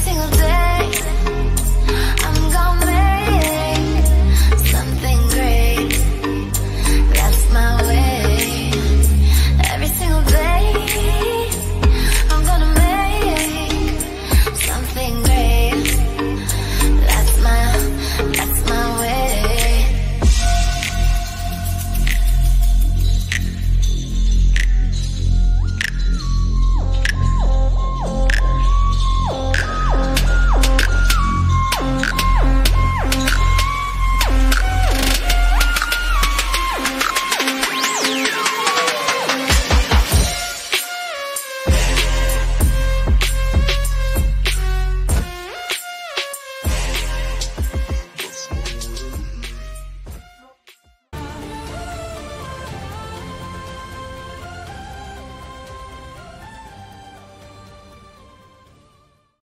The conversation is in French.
single day